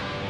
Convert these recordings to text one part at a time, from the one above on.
Thank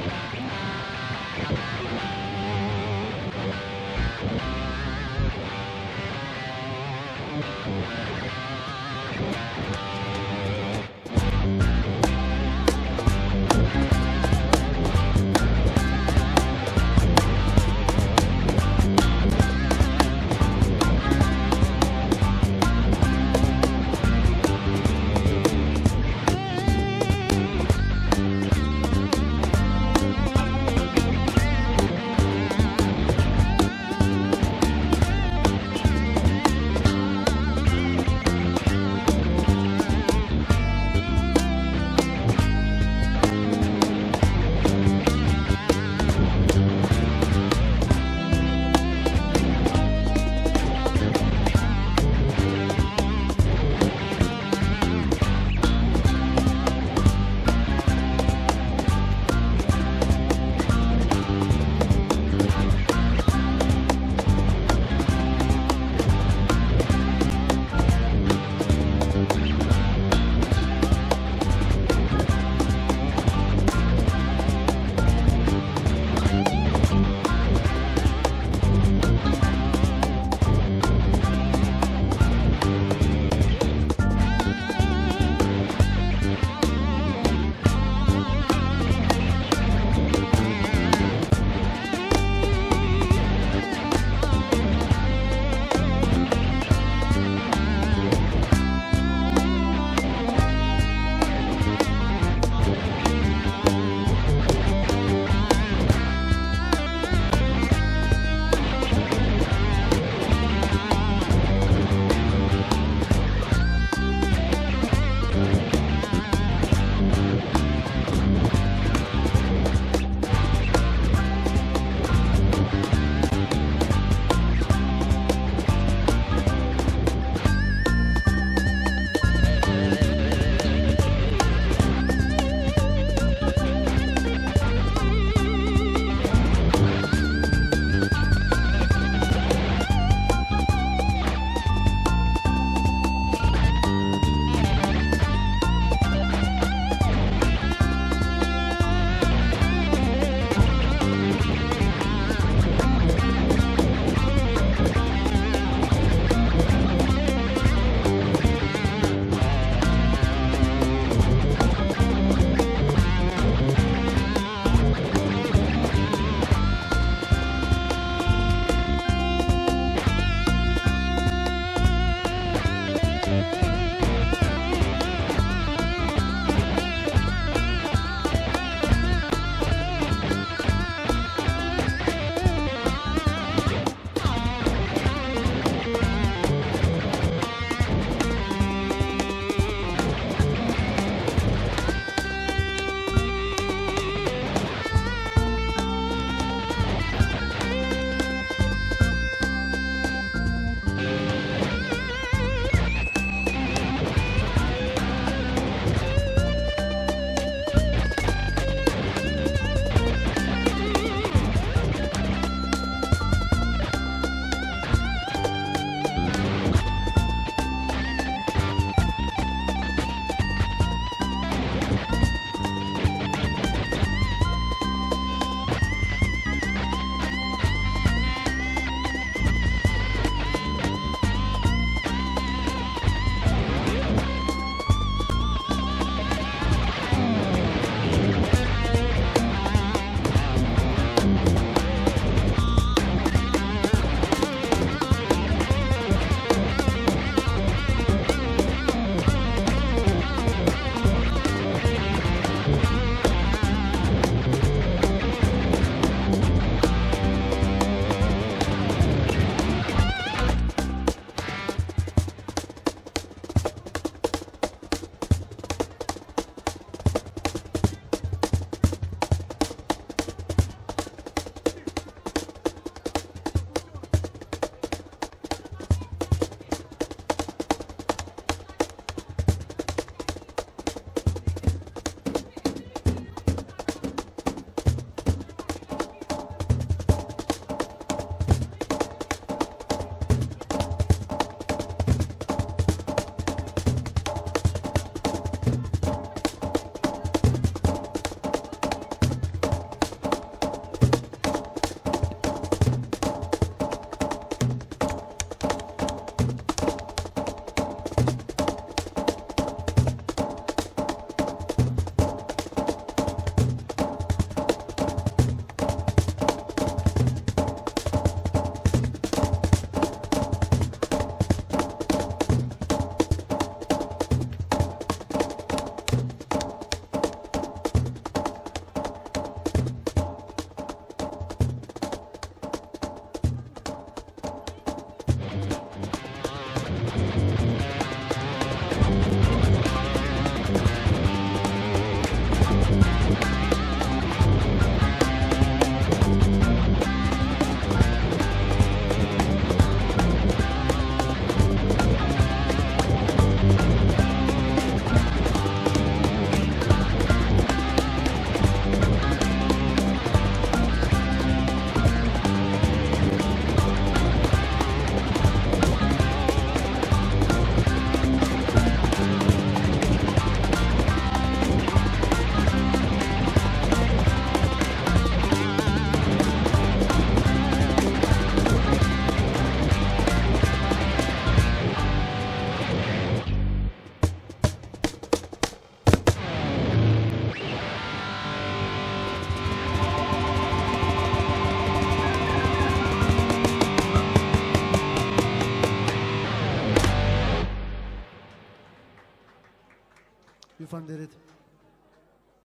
Stefan Deret.